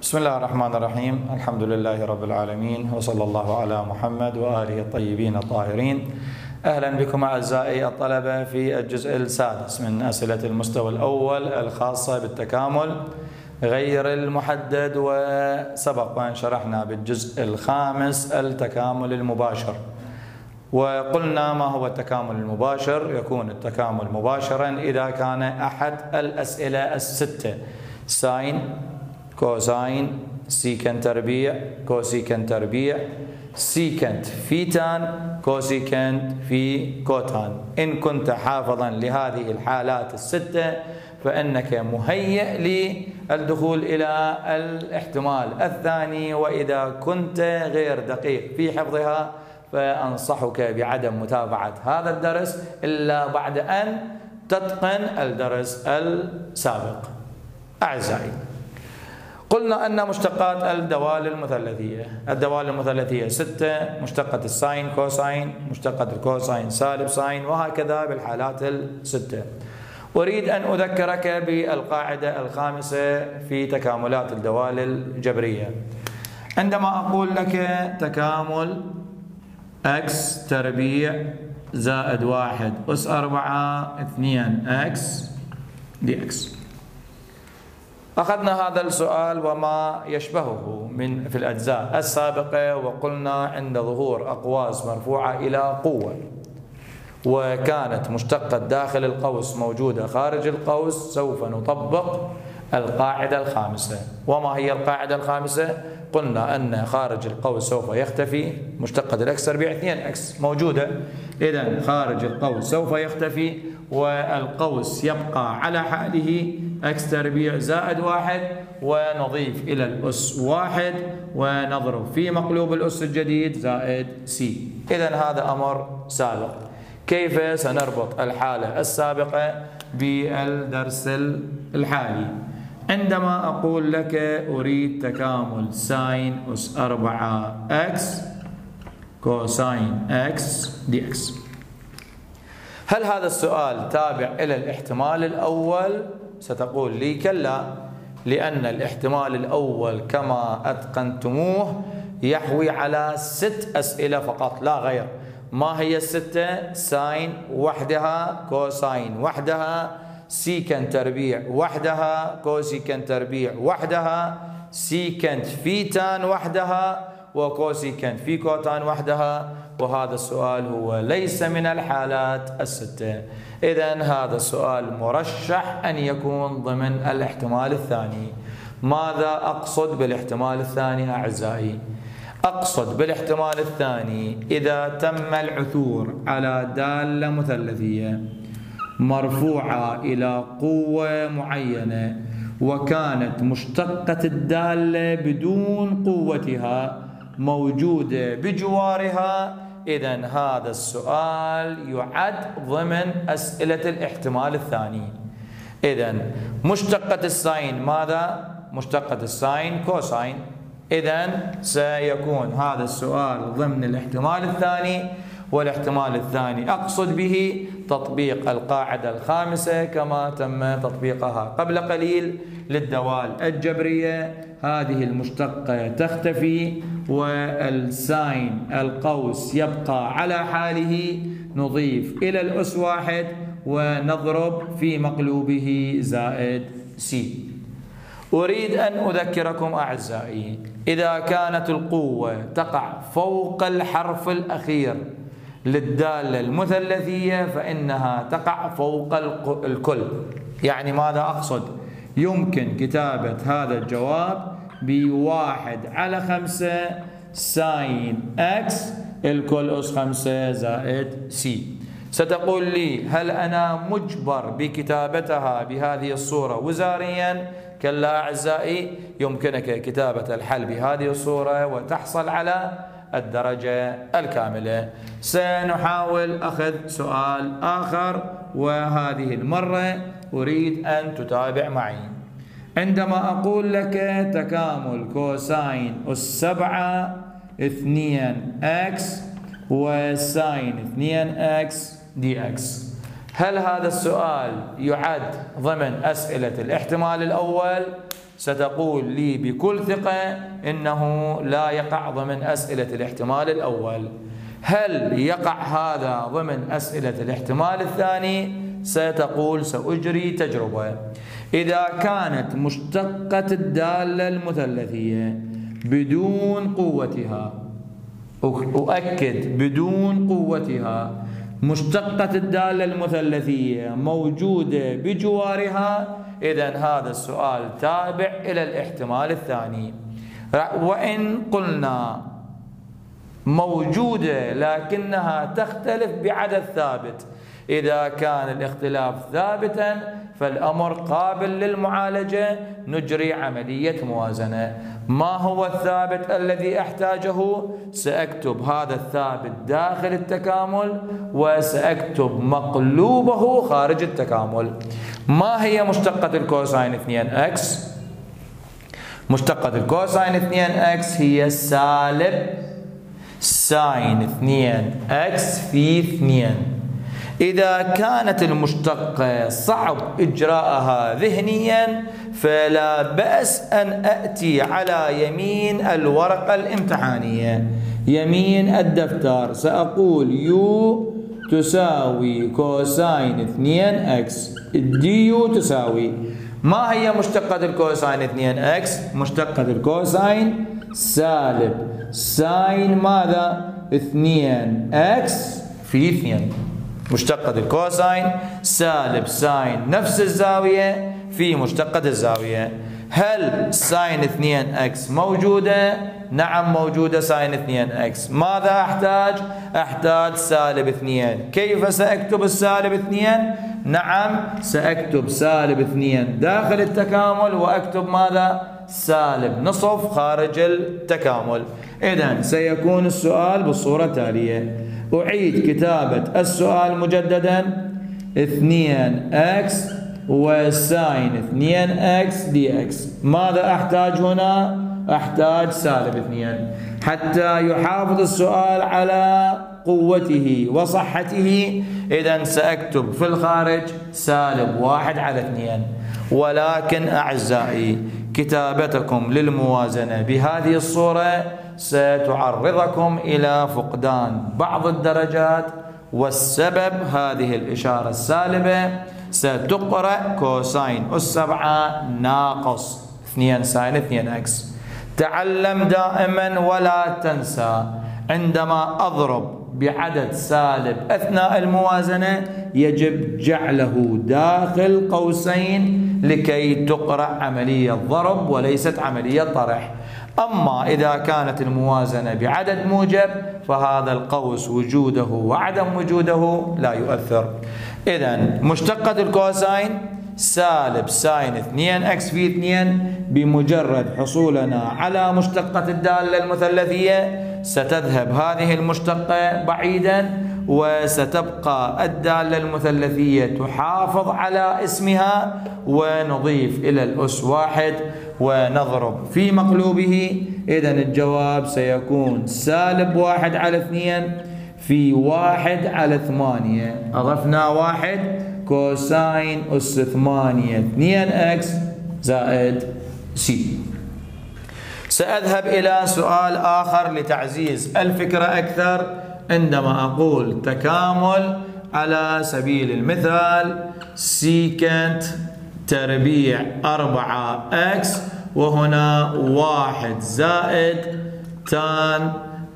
بسم الله الرحمن الرحيم الحمد لله رب العالمين وصلى الله على محمد وآله الطيبين الطاهرين أهلا بكم أعزائي الطلبة في الجزء السادس من أسئلة المستوى الأول الخاصة بالتكامل غير المحدد وسبق وأن شرحنا بالجزء الخامس التكامل المباشر وقلنا ما هو التكامل المباشر يكون التكامل مباشرا إذا كان أحد الأسئلة الستة sine cosine secant تربيع cosecant تربيع secant في tan cosecant في cotan. إن كنت حافظا لهذه الحالات الستة فإنك مهيئ للدخول إلى الاحتمال الثاني وإذا كنت غير دقيق في حفظها فأنصحك بعدم متابعة هذا الدرس إلا بعد أن تتقن الدرس السابق. أعزائي. قلنا أن مشتقات الدوال المثلثية. الدوال المثلثية ستة مشتقة ال sine cosine مشتقة ال cosine سالب sine وهكذا بالحالات الستة. أريد أن أذكرك بالقاعدة الخامسة في تكاملات الدوال الجبرية. عندما أقول لك تكامل x تربيع زائد واحد أس أربعة اثنين x دي x. أخذنا هذا السؤال وما يشبهه من في الأجزاء السابقة وقلنا عند ظهور أقواس مرفوعة إلى قوة وكانت مشتقة داخل القوس موجودة خارج القوس سوف نطبق القاعدة الخامسة وما هي القاعدة الخامسة؟ قلنا أن خارج القوس سوف يختفي مشتقة الأكس تربيع 2 أكس موجودة. إذا خارج القوس سوف يختفي والقوس يبقى على حاله x تربيع زائد واحد ونضيف إلى الأس واحد ونضرب في مقلوب الأس الجديد زائد سي إذا هذا أمر سابق. كيف سنربط الحالة السابقة بالدرس الحالي؟ عندما أقول لك أريد تكامل sine أس أربعة x cosine x dx. هل هذا السؤال تابع إلى الاحتمال الأول؟ ستقول لي كلا لأن الاحتمال الأول كما أتقنتموه يحوي على ست أسئلة فقط لا غير. ما هي الستة sine وحدها cosine وحدها سيكنت تربيع وحدها كوسيكنت تربيع وحدها سيكنت في تان وحدها وكوسيكنت في كوتان وحدها. وهذا السؤال هو ليس من الحالات الستة. إذا هذا السؤال مرشح أن يكون ضمن الاحتمال الثاني. ماذا أقصد بالاحتمال الثاني أعزائي؟ أقصد بالاحتمال الثاني إذا تم العثور على دالة مثلثية. مرفوعة إلى قوة معينة وكانت مشتقة الدالة بدون قوتها موجودة بجوارها. إذا هذا السؤال يعد ضمن أسئلة الاحتمال الثاني. إذا مشتقة ال sine ماذا؟ مشتقة ال sine cosine. إذا سيكون هذا السؤال ضمن الاحتمال الثاني والاحتمال الثاني أقصد به تطبيق القاعدة الخامسة كما تم تطبيقها قبل قليل للدوال الجبرية. هذه المشتقة تختفي وال sine القوس يبقى على حاله. نضيف إلى الأس واحد ونضرب في مقلوبه زائد سي أريد أن أذكركم أعزائي إذا كانت القوة تقع فوق الحرف الأخير للدالة المثلثية فإنها تقع فوق الكل. يعني ماذا أقصد؟ يمكن كتابة هذا الجواب بواحد على خمسة sine x الكل أس خمسة زائد سي. ستقول لي هل أنا مجبر بكتابتها بهذه الصورة وزاريا؟ كلا أعزائي يمكنك كتابة الحل بهذه الصورة وتحصل على الدرجة الكاملة. سنحاول أخذ سؤال آخر وهذه المرة أريد أن تتابع معي. عندما أقول لك تكامل cosine أس سبعة اثنين x و sine اثنين x dx. هل هذا السؤال يعد ضمن أسئلة الاحتمال الأول؟ ستقول لي بكل ثقة إنه لا يقع ضمن أسئلة الاحتمال الأول. هل يقع هذا ضمن أسئلة الاحتمال الثاني؟ ستقول سأجري تجربة. إذا كانت مشتقة الدالة المثلثية بدون قوتها أؤكد بدون قوتها مشتقة الدالة المثلثية موجودة بجوارها. إذا هذا السؤال تابع إلى الاحتمال الثاني. وإن قلنا موجودة لكنها تختلف بعدد ثابت. إذا كان الاختلاف ثابتا فالأمر قابل للمعالجة. نجري عملية موازنة. ما هو الثابت الذي أحتاجه؟ سأكتب هذا الثابت داخل التكامل وسأكتب مقلوبه خارج التكامل. ما هي مشتقة ال cosine 2x مشتقة ال cosine 2x هي سالب sine 2x في 2 إذا كانت المشتقة صعب إجراءها ذهنيا فلا بأس أن أتي على يمين الورقة الامتحانية. يمين الدفتر سأقول u تساوي cosine 2 x. du تساوي. ما هي مشتقة ال cosine 2 x مشتقة ال cosine سالب. sine ماذا؟ 2 x في 2 مشتقة ال cosine سالب sine نفس الزاوية في مشتقة الزاوية هل sine 2 x موجودة؟ نعم موجودة sine 2 x ماذا أحتاج؟ أحتاج سالب 2 كيف سأكتب السالب 2؟ نعم سأكتب سالب 2 داخل التكامل وأكتب ماذا؟ سالب نصف خارج التكامل إذا سيكون السؤال بالصورة التالية أعيد كتابة السؤال مجددا. 2x وساين. 2x dx ماذا أحتاج هنا؟ أحتاج سالب 2 حتى يحافظ السؤال على قوته وصحته. إذا سأكتب في الخارج سالب واحد على اثنين. ولكن أعزائي كتابتكم للموازنة بهذه الصورة ستعرضكم إلى فقدان. بعض الدرجات والسبب هذه الإشارة السالبة ستقرأ cosine أس سبعة ناقص. 2 sine 2 x تعلم دائما ولا تنسى. عندما أضرب بعدد سالب أثناء الموازنة يجب جعله داخل قوسين لكي تقرأ عملية ضرب وليست عملية طرح. أما إذا كانت الموازنة بعدد موجب فهذا القوس وجوده وعدم وجوده لا يؤثر. إذا مشتقة ال cosine سالب sine 2 x في 2 بمجرد حصولنا على مشتقة الدالة المثلثية ستذهب هذه المشتقة بعيدا. وستبقى الدالة المثلثية تحافظ على اسمها ونضيف إلى الأس واحد ونضرب في مقلوبه. إذا الجواب سيكون سالب واحد على اثنين في واحد على ثمانية. أضفنا واحد cosine أس ثمانية اثنين x زائد سي. سأذهب إلى سؤال آخر لتعزيز الفكرة أكثر. عندما أقول تكامل على سبيل المثال secant تربيع أربعة x وهنا واحد زائد tan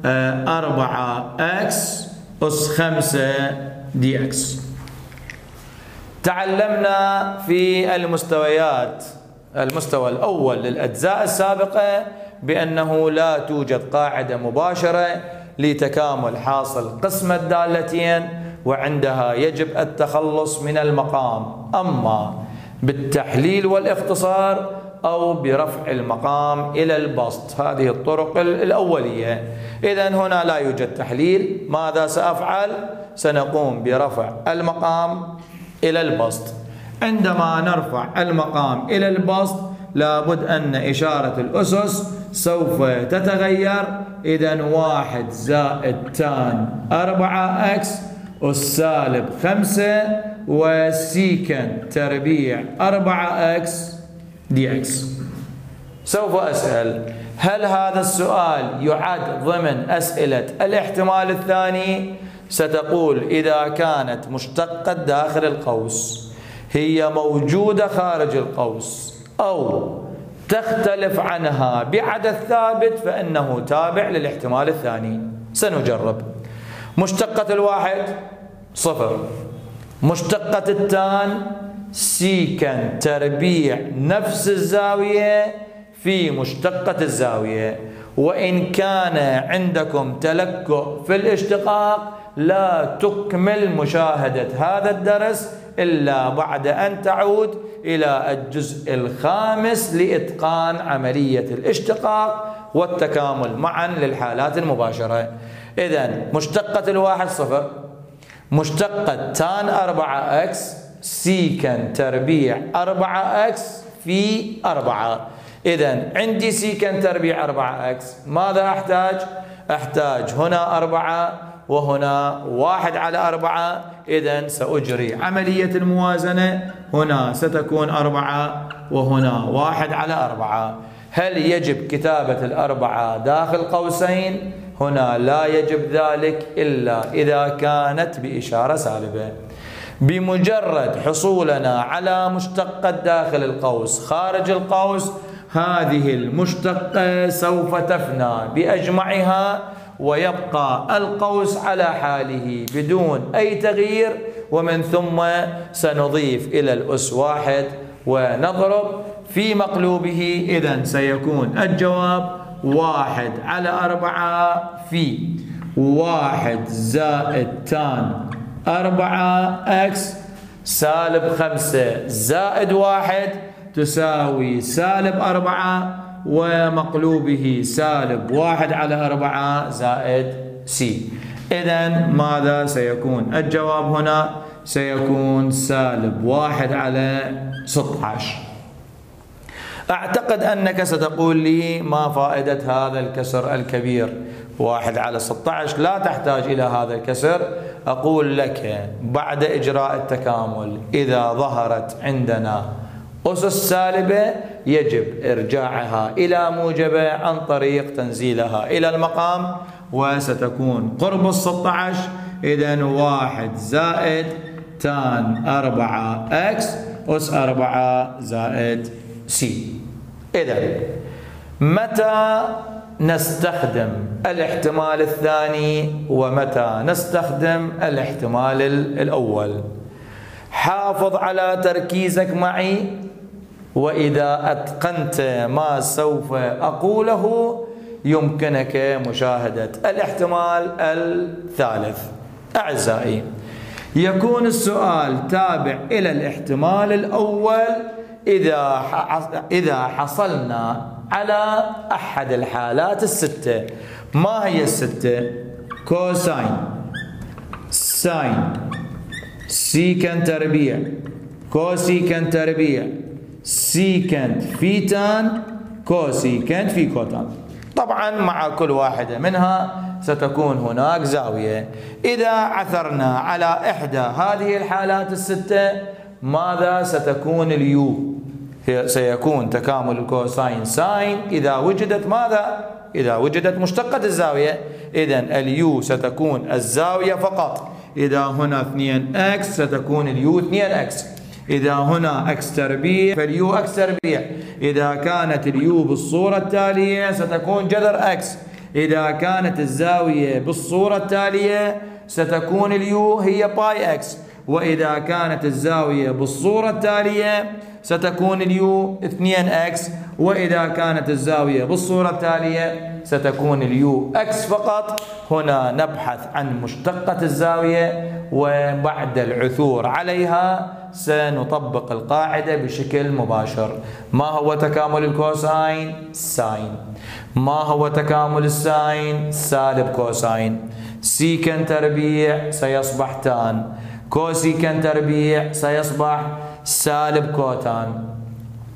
آه، أربعة x أس خمسة dx تعلمنا في المستويات المستوى الأول للأجزاء السابقة بأنه لا توجد قاعدة مباشرة لتكامل حاصل قسم الدالتين وعندها يجب التخلص من المقام. أما بالتحليل والاختصار أو برفع المقام إلى البسط هذه الطرق الأولية. إذا هنا لا يوجد تحليل. ماذا سأفعل؟ سنقوم برفع المقام إلى البسط. عندما نرفع المقام إلى البسط لابد أن إشارة الأسس سوف تتغير. إذا واحد زائد tan أربعة x أس سالب خمسة و secant تربيع 4 x dx. سوف أسأل هل هذا السؤال يعد ضمن أسئلة الاحتمال الثاني؟ ستقول إذا كانت مشتقة داخل القوس هي موجودة خارج القوس. أو تختلف عنها بعدد ثابت فإنه تابع للاحتمال الثاني. سنجرب. مشتقة الواحد صفر. مشتقة التان سيكن تربيع نفس الزاوية في مشتقة الزاوية. وإن كان عندكم تلكؤ في الاشتقاق لا تكمل مشاهدة هذا الدرس إلا بعد أن تعود إلى الجزء الخامس لإتقان عملية الاشتقاق والتكامل معا للحالات المباشرة. إذا مشتقة الواحد صفر مشتقة تان أربعة أكس سيكن تربيع أربعة أكس في أربعة. إذا عندي سيكن تربيع أربعة أكس. ماذا أحتاج؟ أحتاج هنا أربعة وهنا واحد على أربعة. إذا سأجري. عملية الموازنة هنا ستكون أربعة وهنا واحد على أربعة. هل يجب كتابة الأربعة داخل قوسين؟ هنا لا يجب ذلك إلا إذا كانت بإشارة سالبة. بمجرد حصولنا على مشتقة داخل القوس خارج القوس هذه المشتقة سوف تفنى بأجمعها ويبقى القوس على حاله بدون أي تغيير. ومن ثم سنضيف إلى الأس واحد ونضرب في مقلوبه. إذا سيكون الجواب واحد على أربعة في واحد زائد تان أربعة أكس سالب خمسة زائد واحد تساوي سالب أربعة ومقلوبه سالب. واحد على أربعة زائد سي إذا ماذا سيكون؟ الجواب هنا سيكون سالب. واحد على 16 أعتقد أنك ستقول لي ما فائدة هذا الكسر الكبير. واحد على 16 لا تحتاج إلى هذا الكسر. أقول لك بعد إجراء التكامل إذا ظهرت عندنا أسس سالبة يجب إرجاعها إلى موجبة عن طريق تنزيلها إلى المقام وستكون قرب الستة عشر. إذا واحد زائد tan أربعة x أس أربعة زائد سي. إذا متى نستخدم الاحتمال الثاني ومتى نستخدم الاحتمال الأول؟ حافظ على تركيزك معي. وإذا أتقنت ما سوف أقوله يمكنك مشاهدة الاحتمال الثالث. أعزائي يكون السؤال تابع إلى الاحتمال الأول إذا إذا حصلنا على أحد الحالات الستة. ما هي الستة؟ cosine sine secant تربيع cosecant تربيع. secant في tan cosecant في cotan طبعا مع كل واحدة منها ستكون هناك زاوية إذا عثرنا على إحدى هذه الحالات الستة ماذا ستكون ال u سيكون تكامل ال cosine sine إذا وجدت ماذا إذا وجدت مشتقة الزاوية إذا ال u ستكون الزاوية فقط إذا هنا 2 x ستكون ال u 2 x إذا هنا x تربيع فال u x تربيع إذا كانت ال u بالصورة التالية ستكون جذر x إذا كانت الزاوية بالصورة التالية ستكون ال u هي pi x وإذا كانت الزاوية بالصورة التالية ستكون ال u 2 x وإذا كانت الزاوية بالصورة التالية ستكون ال u x فقط. هنا نبحث عن مشتقة الزاوية وبعد العثور عليها. سنطبق القاعدة بشكل مباشر. ما هو تكامل ال cosine؟ sine. ما هو تكامل ال sine؟ سالب cosine. secant تربيع سيصبح tan. cosecant تربيع سيصبح سالب cotan.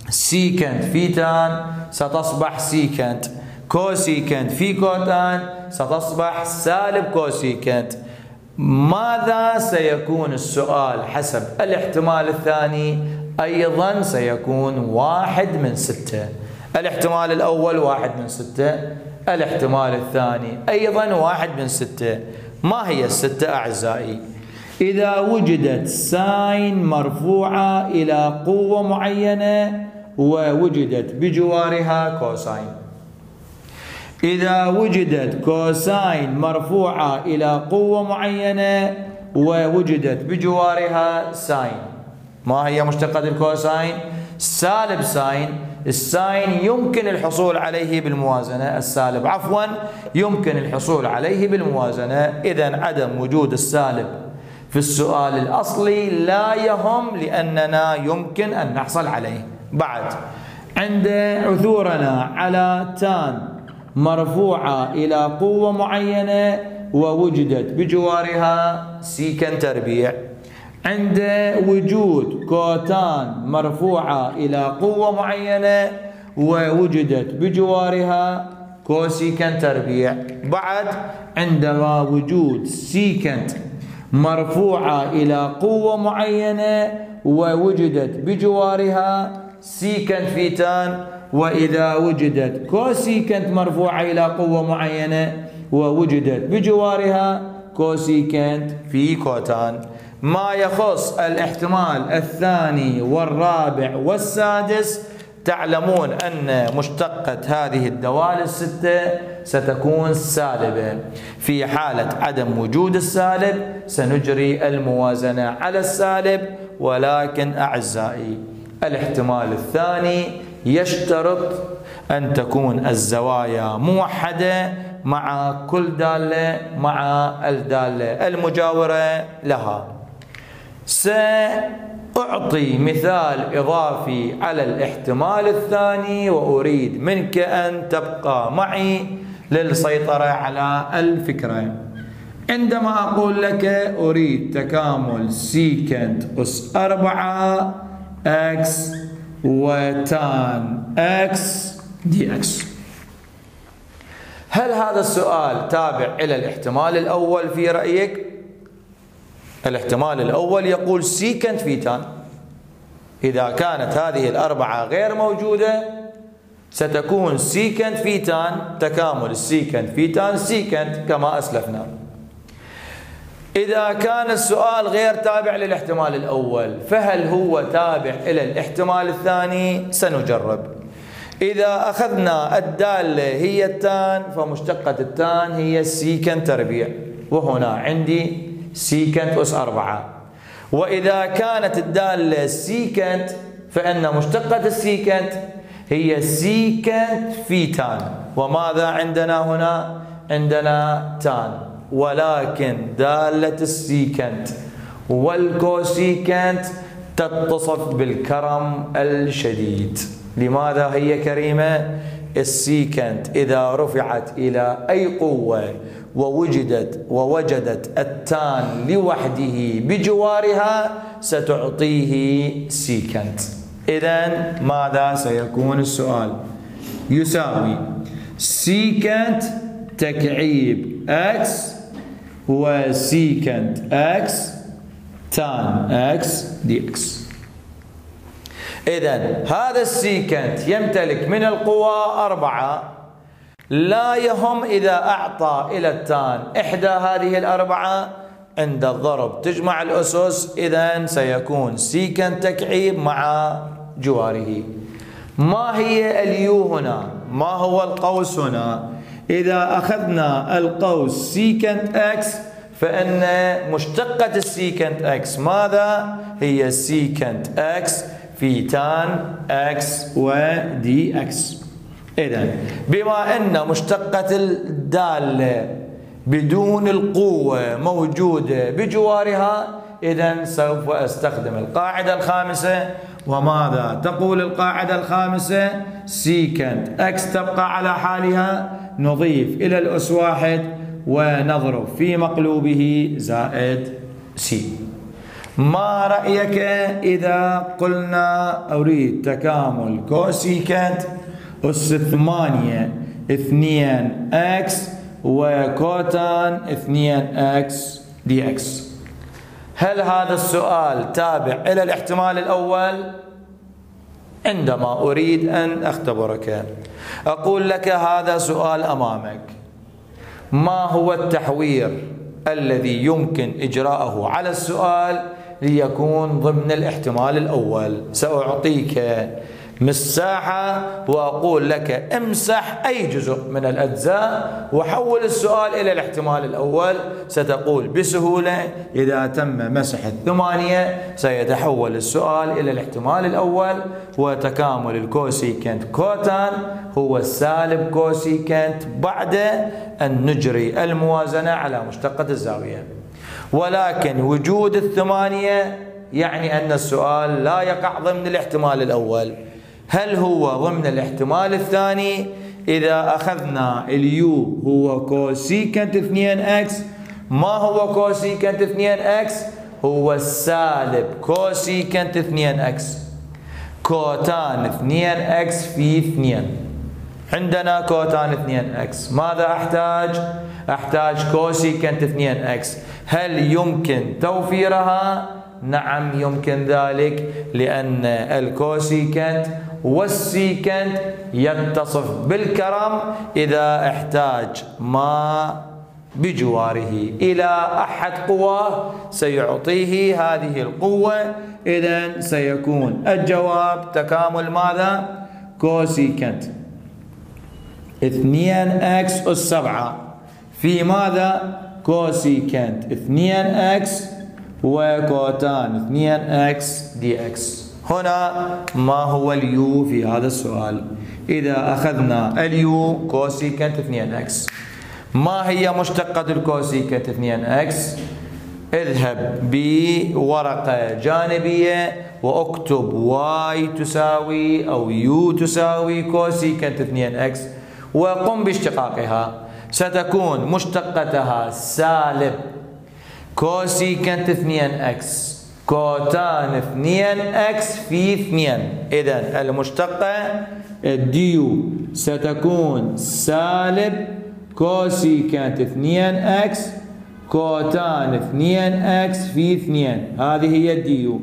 secant في tan ستصبح secant cosecant في cotan ستصبح سالب cosecant ماذا سيكون السؤال حسب الاحتمال الثاني؟ أيضا سيكون واحد من ستة. الاحتمال الأول واحد من ستة. الاحتمال الثاني أيضا واحد من ستة. ما هي الستة أعزائي؟ إذا وجدت sine مرفوعة إلى قوة معينة ووجدت بجوارها cosine. إذا وجدت cosine مرفوعة إلى قوة معينة ووجدت بجوارها sine ما هي مشتقة ال cosine؟ سالب sine ال sine يمكن الحصول عليه بالموازنة. السالب عفوا يمكن الحصول عليه بالموازنة. إذا عدم وجود السالب في السؤال الأصلي لا يهم لأننا يمكن أن نحصل عليه. بعد عند عثورنا على tan مرفوعة إلى قوة معينة ووجدت بجوارها secant تربيع. عند وجود cotan مرفوعة إلى قوة معينة ووجدت بجوارها cosecant تربيع. بعد عندما وجود secant مرفوعة إلى قوة معينة ووجدت بجوارها secant في tan وإذا وجدت cosecant مرفوعة إلى قوة معينة ووجدت بجوارها كوسيكنت في كوتان. ما يخص الاحتمال الثاني والرابع والسادس تعلمون أن مشتقة هذه الدوال الستة ستكون سالبة. في حالة عدم وجود السالب سنجري الموازنة على السالب ولكن أعزائي الاحتمال الثاني يشترط أن تكون الزوايا موحدة مع كل دالة مع الدالة المجاورة لها. سأعطي مثال إضافي على الاحتمال الثاني وأريد منك أن تبقى معي للسيطرة على الفكرة. عندما أقول لك أريد تكامل secant أس أربعة x و tan x dx هل هذا السؤال تابع إلى الاحتمال الأول في رأيك؟ الاحتمال الأول يقول secant في tan إذا كانت هذه الأربعة غير موجودة ستكون secant في tan تكامل ال secant في tan secant كما أسلفنا. إذا كان السؤال غير تابع للاحتمال الأول فهل هو تابع إلى الاحتمال الثاني؟ سنجرب. إذا أخذنا الدالة هي ال tan فمشتقة ال tan هي ال secant تربيع. وهنا عندي secant أس أربعة. وإذا كانت الدالة secant فإن مشتقة ال secant هي secant في tan. وماذا عندنا هنا؟ عندنا tan. ولكن دالة ال secant وال cosecant تتصف بالكرم الشديد لماذا هي كريمة؟ ال secant إذا رفعت إلى أي قوة ووجدت ووجدت ال tan لوحده بجوارها ستعطيه secant إذا ماذا سيكون السؤال؟ يساوي secant تكعيب x و secant x tan x dx إذا هذا ال secant يمتلك من القوى أربعة. لا يهم إذا أعطى إلى ال tan إحدى هذه الأربعة. عند الضرب تجمع الأسس. إذا سيكون secant تكعيب مع جواره. ما هي ال u هنا؟ ما هو القوس هنا؟ إذا أخذنا القوس secant x فإن مشتقة ال secant x ماذا؟ هي secant x في tan x و dx إذا بما أن مشتقة الدالة بدون القوة موجودة بجوارها إذا سوف أستخدم القاعدة الخامسة. وماذا تقول القاعدة الخامسة؟ secant x تبقى على حالها. نضيف إلى الأس واحد ونضرب في مقلوبه زائد سي ما رأيك إذا قلنا أريد تكامل cosecant أس ثمانية اثنين x و cotan اثنين x dx هل هذا السؤال تابع إلى الاحتمال الأول؟ عندما أريد أن أختبرك أقول لك هذا سؤال أمامك ما هو التحوير الذي يمكن إجراءه على السؤال ليكون ضمن الاحتمال الأول سأعطيك مساحة وأقول لك امسح أي جزء من الأجزاء وحول السؤال إلى الاحتمال الأول. ستقول بسهولة إذا تم مسح الثمانية سيتحول السؤال إلى الاحتمال الأول. وتكامل ال cosecant cotan هو السالب cosecant بعد أن نجري الموازنة على مشتقة الزاوية. ولكن وجود الثمانية يعني أن السؤال لا يقع ضمن الاحتمال الأول. هل هو ضمن الاحتمال الثاني؟ إذا أخذنا ال u هو cosecant 2 x ما هو cosecant 2 x هو السالب cosecant 2 x cotan 2 x في 2 عندنا cotan 2 x ماذا أحتاج؟ أحتاج cosecant 2 x هل يمكن توفيرها؟ نعم يمكن ذلك لأن ال cosecant وال secant يتصف بالكرم إذا احتاج ما بجواره. إلى أحد قواه سيعطيه هذه القوة. إذا سيكون الجواب تكامل ماذا؟ cosecant. 2 x أس 7 في ماذا؟ cosecant. 2 x و cotan. 2 x dx. هنا ما هو ال u في هذا السؤال. إذا أخذنا ال u cosecant 2 x. ما هي مشتقة ال cosecant 2 x؟ اذهب بورقة جانبية وأكتب y تساوي أو u تساوي cosecant 2 x. وقم باشتقاقها. ستكون مشتقتها سالب. cosecant 2 x. cotan 2 x في 2 اذا المشتقة ال du ستكون سالب. cosecant 2 x. cotan 2 x في 2 هذه هي ال du.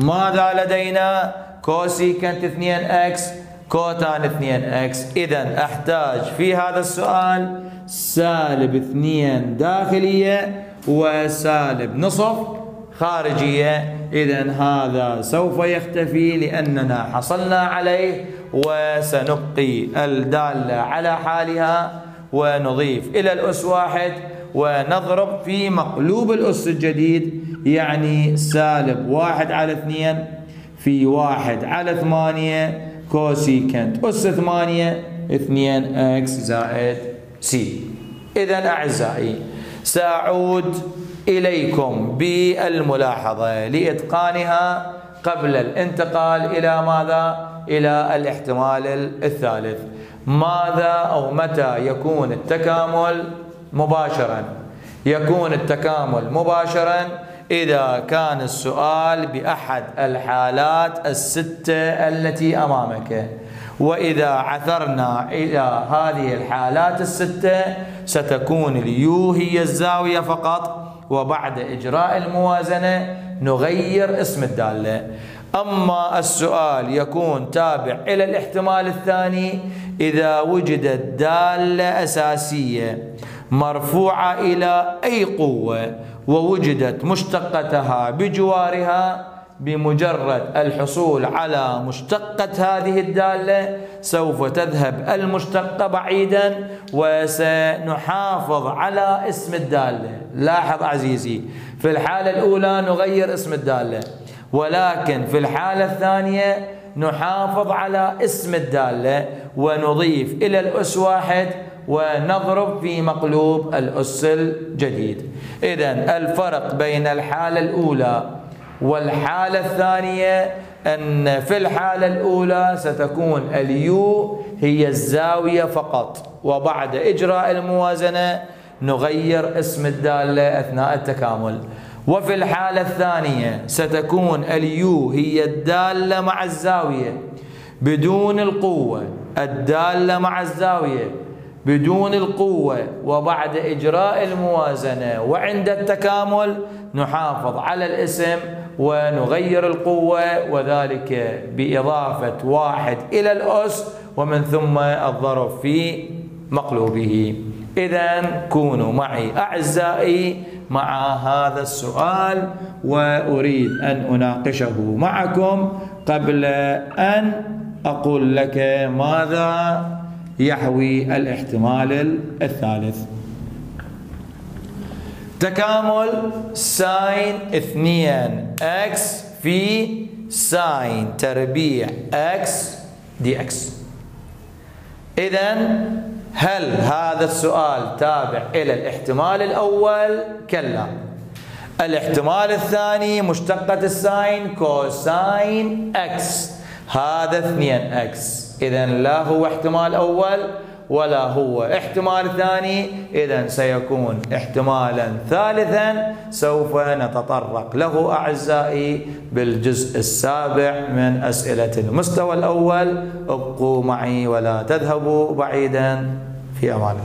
ماذا لدينا؟ cosecant 2 x. cotan 2 x. اذا أحتاج في هذا السؤال سالب 2 داخلية وسالب نصف. خارجية. إذا هذا سوف يختفي لأننا حصلنا عليه وسنبقي الدالة على حالها ونضيف إلى الأس واحد ونضرب في مقلوب الأس الجديد يعني سالب واحد على اثنين في واحد على ثمانية cosecant أس ثمانية اثنين x زائد c. إذا أعزائي سأعود إليكم بالملاحظة لإتقانها قبل الانتقال إلى ماذا؟ إلى الاحتمال الثالث. ماذا أو متى يكون التكامل مباشرا؟ يكون التكامل مباشرا إذا كان السؤال بأحد الحالات الستة التي أمامك. وإذا عثرنا إلى هذه الحالات الستة ستكون اليو هي الزاوية فقط. وبعد إجراء الموازنة نغير اسم الدالة. أما السؤال يكون تابع إلى الاحتمال الثاني إذا وجدت دالة أساسية مرفوعة إلى أي قوة ووجدت مشتقتها بجوارها بمجرد الحصول على مشتقة هذه الدالة سوف تذهب المشتقة بعيدا وسنحافظ على اسم الدالة. لاحظ عزيزي في الحالة الأولى نغير اسم الدالة ولكن في الحالة الثانية نحافظ على اسم الدالة ونضيف إلى الأس واحد ونضرب في مقلوب الأس الجديد. إذا الفرق بين الحالة الأولى والحالة الثانية أن في الحالة الأولى ستكون اليو هي الزاوية فقط. وبعد إجراء الموازنة نغير اسم الدالة أثناء التكامل. وفي الحالة الثانية ستكون اليو هي الدالة مع الزاوية بدون القوة. الدالة مع الزاوية بدون القوة. وبعد إجراء الموازنة وعند التكامل نحافظ على الاسم ونغير القوة وذلك بإضافة واحد إلى الأس ومن ثم الظرف في مقلوبه. إذا كونوا معي أعزائي مع هذا السؤال وأريد أن أناقشه معكم قبل أن أقول لك ماذا يحوي الاحتمال الثالث. تكامل sine اثنين. x في sine. تربيع x dx اذا هل هذا السؤال تابع إلى الاحتمال الأول؟ كلا. الاحتمال الثاني مشتقة ال sine cosine x هذا 2 إكس اذا لا هو احتمال أول ولا هو. احتمال ثاني اذا سيكون احتمالا ثالثا سوف نتطرق له أعزائي بالجزء السابع من أسئلة المستوى الأول. ابقوا معي ولا تذهبوا بعيدا. في الله.